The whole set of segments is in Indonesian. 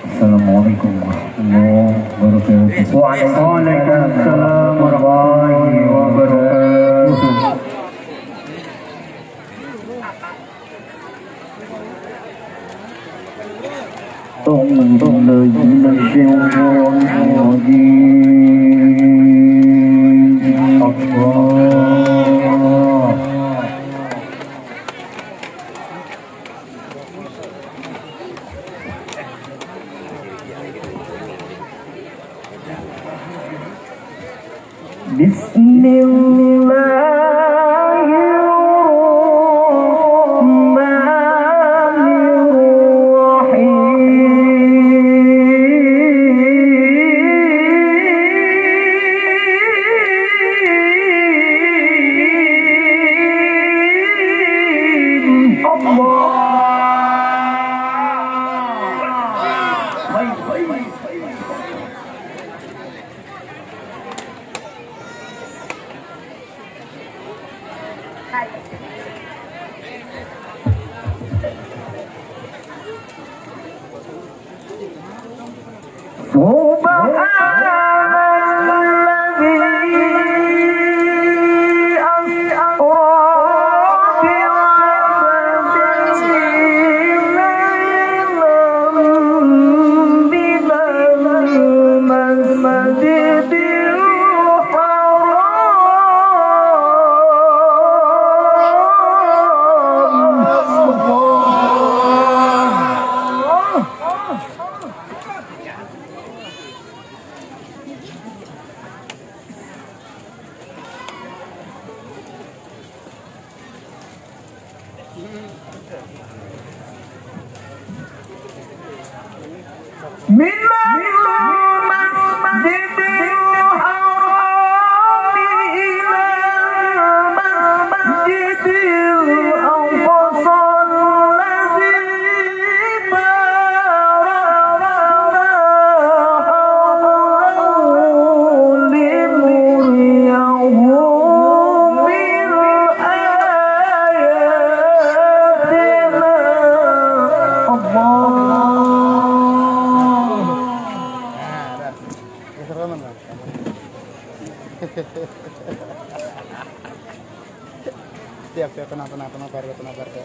Assalamualaikum warahmatullahi wabarakatuh. Waalaikumsalam warahmatullahi wabarakatuh. Tung mừng tung đời những nơi 没有 tenang tenang tenang Pak tenang Pak RT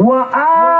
wa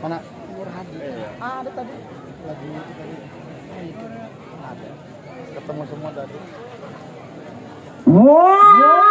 Mana? Umur Hadi. Ah, ada tadi. Lagi itu tadi. Ada. Ketemu semua tadi. Wow.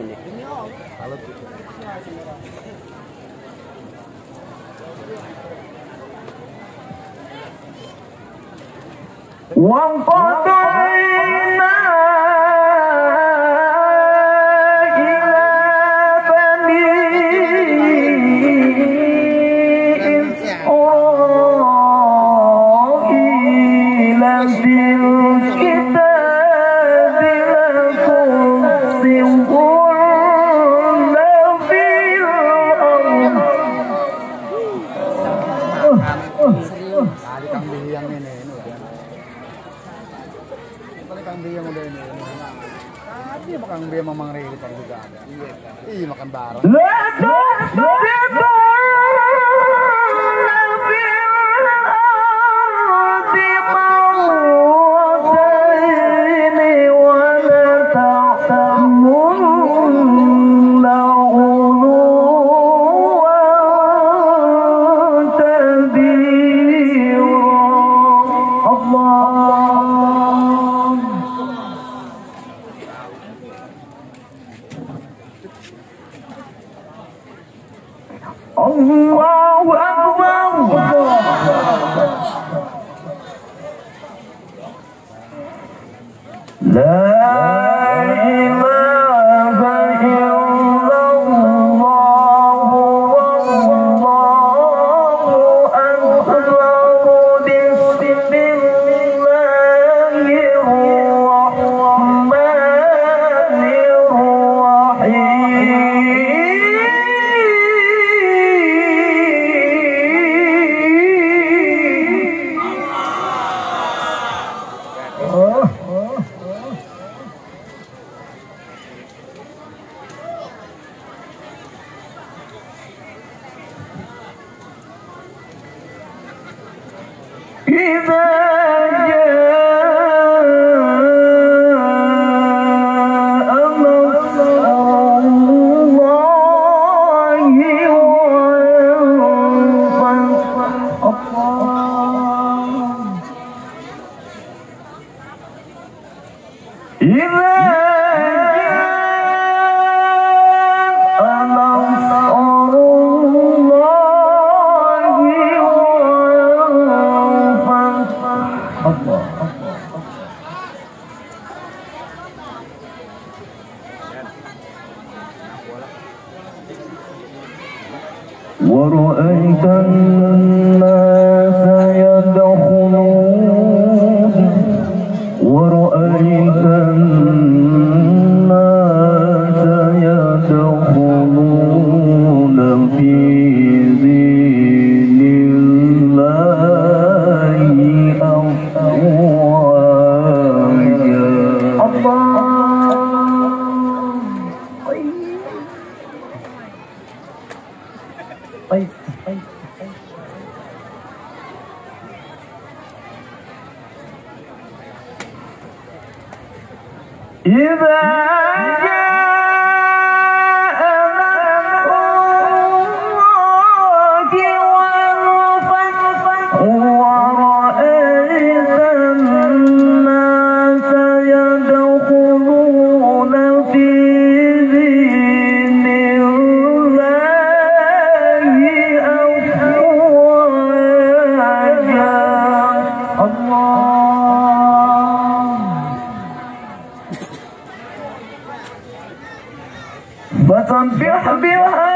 ini. Oh. Kalau gitu. Wong emang Mang Riri juga ada. Iya, kan. Iya, makan bareng. Allah. Amen. ورأيت الناس Wait, wait, فسبح بها